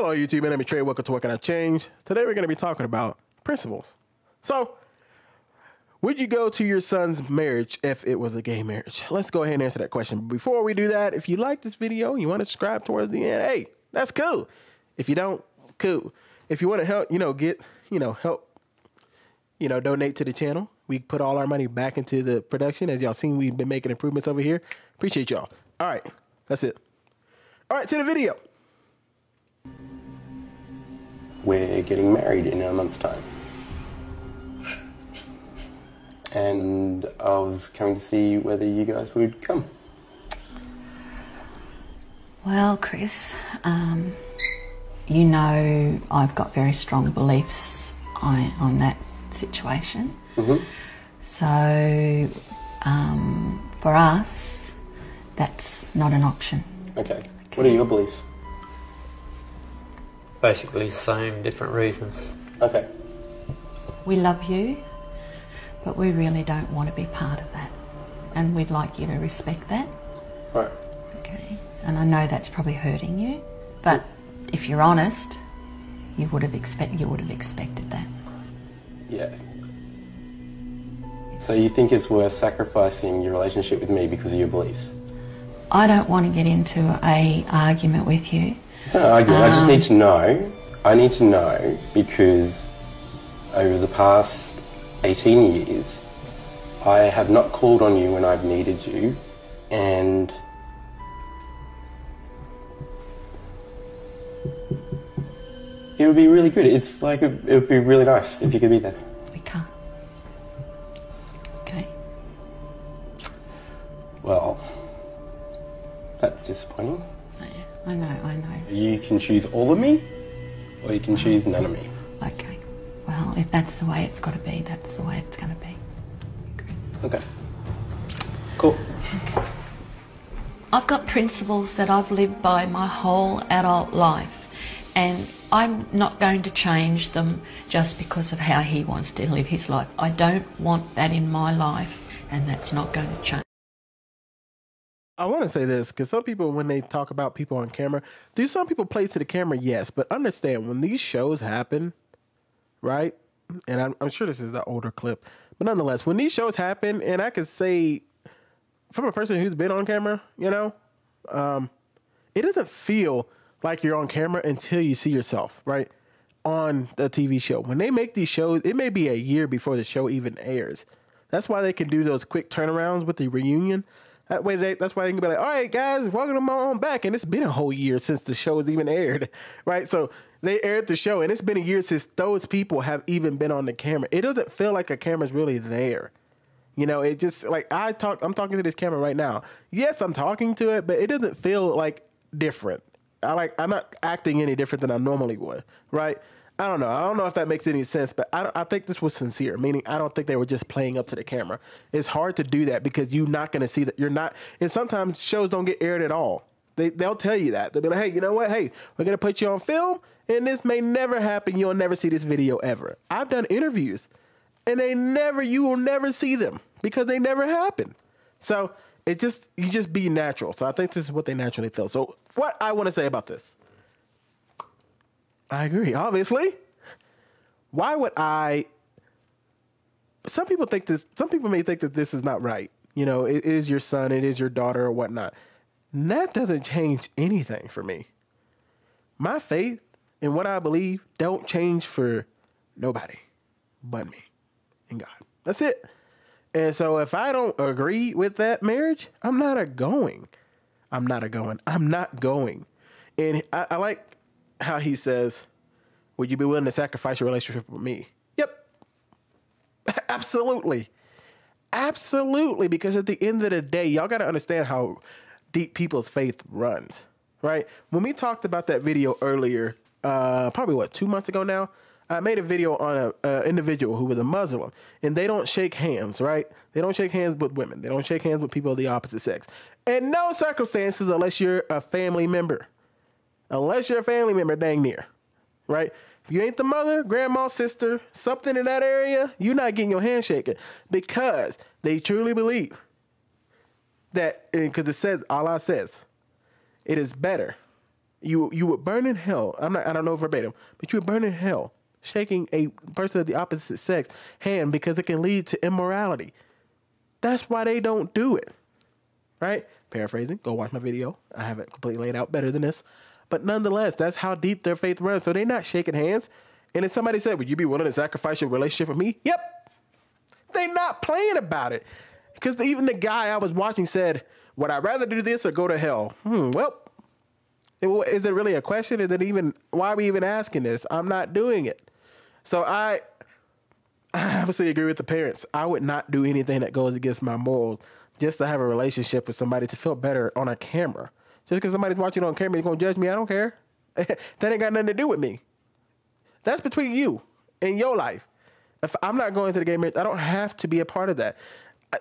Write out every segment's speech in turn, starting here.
Hello, YouTube. My name is Trey. Welcome to What Can I Change. Today we're going to be talking about principles. So, would you go to your son's marriage if it was a gay marriage? Let's go ahead and answer that question. But before we do that, if you like this video, you want to subscribe towards the end, hey, that's cool. If you don't, cool. If you want to help, you know, get, you know, help, you know, donate to the channel. We put all our money back into the production. As y'all seen, we've been making improvements over here. Appreciate y'all. All right, that's it. All right, to the video. We're getting married in a month's time. And I was coming to see whether you guys would come. Well, Chris, um, you know I've got very strong beliefs on, on that situation. So, um, for us, that's not an option. Okay. What are your beliefs? Basically the same, different reasons. Okay. We love you, but we really don't want to be part of that. And we'd like you to respect that. Right. Okay. And I know that's probably hurting you, but if you're honest, you would have expect you would have expected that. Yeah. So you think it's worth sacrificing your relationship with me because of your beliefs? I don't want to get into a argument with you. It's not an argument. I just need to um, know. I need to know because over the past 18 years, I have not called on you when I've needed you, and it would be really good. It's like it would be really nice if you could be there. Can choose all of me, or you can choose none of me. Okay. Well, if that's the way it's got to be, that's the way it's going to be. Okay. Cool. Okay. I've got principles that I've lived by my whole adult life, and I'm not going to change them just because of how he wants to live his life. I don't want that in my life, and that's not going to change. I want to say this because some people, when they talk about people on camera, do some people play to the camera? Yes, but understand when these shows happen, right? And I'm, I'm sure this is the older clip, but nonetheless, when these shows happen, and I can say from a person who's been on camera, you know, um, it doesn't feel like you're on camera until you see yourself, right? On the TV show. When they make these shows, it may be a year before the show even airs. That's why they can do those quick turnarounds with the reunion. That way, they, that's why they can be like, all right, guys, welcome on back. And it's been a whole year since the show has even aired, right? So they aired the show, and it's been a year since those people have even been on the camera. It doesn't feel like a camera's really there. You know, it just like I talk, I'm talking to this camera right now. Yes, I'm talking to it, but it doesn't feel like different. I like, I'm not acting any different than I normally would, right? I don't know. I don't know if that makes any sense, but I, I think this was sincere. Meaning, I don't think they were just playing up to the camera. It's hard to do that because you're not going to see that. You're not, and sometimes shows don't get aired at all. They they'll tell you that. They'll be like, hey, you know what? Hey, we're going to put you on film, and this may never happen. You'll never see this video ever. I've done interviews, and they never, you will never see them because they never happen. So it just you just be natural. So I think this is what they naturally feel. So what I want to say about this. I agree, obviously. Why would I? Some people think this, some people may think that this is not right. You know, it is your son, it is your daughter, or whatnot. And that doesn't change anything for me. My faith and what I believe don't change for nobody but me and God. That's it. And so if I don't agree with that marriage, I'm not a going. I'm not a going. I'm not going. And I, I like how he says, Would you be willing to sacrifice your relationship with me? Yep. Absolutely. Absolutely. Because at the end of the day, y'all got to understand how deep people's faith runs, right? When we talked about that video earlier, uh, probably what, two months ago now? I made a video on a, a individual who was a Muslim, and they don't shake hands, right? They don't shake hands with women. They don't shake hands with people of the opposite sex. In no circumstances, unless you're a family member, unless you're a family member, dang near, right? If you ain't the mother, grandma, sister, something in that area, you're not getting your hand shaken because they truly believe that, because it says, Allah says, it is better You you would burn in hell. I'm not. I don't know verbatim, but you would burn in hell shaking a person of the opposite sex hand because it can lead to immorality. That's why they don't do it. Right? Paraphrasing. Go watch my video. I have it completely laid out better than this. But nonetheless, that's how deep their faith runs. So they're not shaking hands. And if somebody said, Would you be willing to sacrifice your relationship with me? Yep. They're not playing about it. Because even the guy I was watching said, Would I rather do this or go to hell? Hmm, well, is it really a question? Is it even, why are we even asking this? I'm not doing it. So I, I obviously agree with the parents. I would not do anything that goes against my morals just to have a relationship with somebody to feel better on a camera. Just because somebody's watching on camera, going to judge me. I don't care. that ain't got nothing to do with me. That's between you and your life. If I'm not going to the gay marriage, I don't have to be a part of that.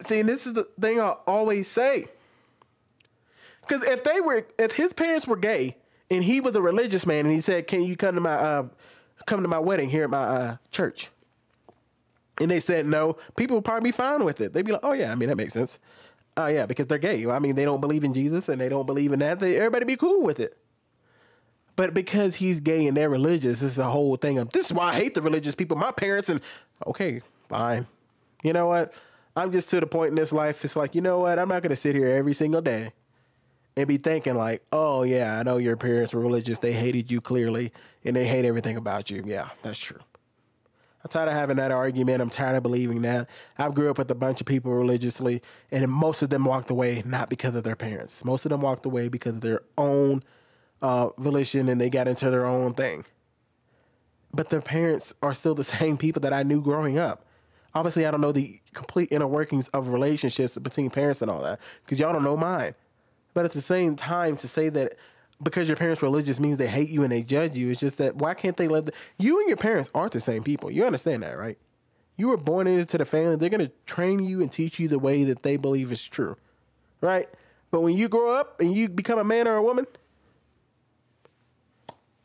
See, and this is the thing I always say. Because if they were, if his parents were gay and he was a religious man and he said, "Can you come to my, uh, come to my wedding here at my uh, church?" and they said no, people would probably be fine with it. They'd be like, "Oh yeah, I mean that makes sense." Oh yeah, because they're gay. I mean, they don't believe in Jesus and they don't believe in that. They, everybody be cool with it. But because he's gay and they're religious, this is the whole thing of this is why I hate the religious people. My parents and okay, fine. You know what? I'm just to the point in this life. It's like, you know what? I'm not gonna sit here every single day and be thinking like, oh yeah, I know your parents were religious. They hated you clearly, and they hate everything about you. Yeah, that's true. I'm tired of having that argument. I'm tired of believing that. I grew up with a bunch of people religiously, and most of them walked away not because of their parents. Most of them walked away because of their own uh, volition, and they got into their own thing. But their parents are still the same people that I knew growing up. Obviously, I don't know the complete inner workings of relationships between parents and all that because y'all don't know mine. But at the same time, to say that because your parents religious means they hate you and they judge you, it's just that why can't they let the, you and your parents aren't the same people? You understand that, right? You were born into the family. They're gonna train you and teach you the way that they believe is true, right? But when you grow up and you become a man or a woman,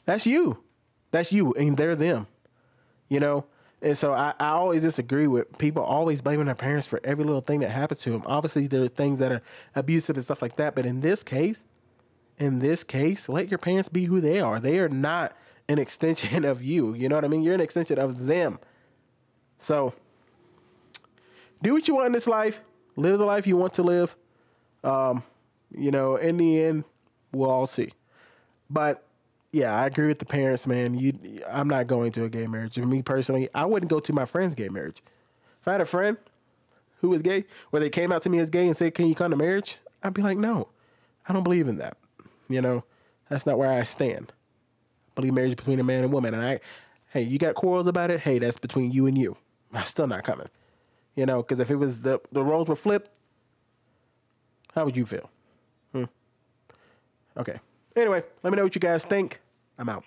that's you. That's you, and they're them. You know, and so I, I always disagree with people always blaming their parents for every little thing that happens to them. Obviously, there are things that are abusive and stuff like that. But in this case, in this case, let your parents be who they are. They are not an extension of you. You know what I mean? You're an extension of them. So do what you want in this life. Live the life you want to live. Um, you know, in the end, we'll all see. But yeah, I agree with the parents, man. You, I'm not going to a gay marriage. Me personally, I wouldn't go to my friend's gay marriage. If I had a friend who was gay, where they came out to me as gay and said, "Can you come to marriage?" I'd be like, "No, I don't believe in that." You know, that's not where I stand. I believe marriage between a man and woman, and I, hey, you got quarrels about it? Hey, that's between you and you. I'm still not coming. You know, because if it was the the roles were flipped, how would you feel? Hmm. Okay. Anyway, let me know what you guys think. I'm out.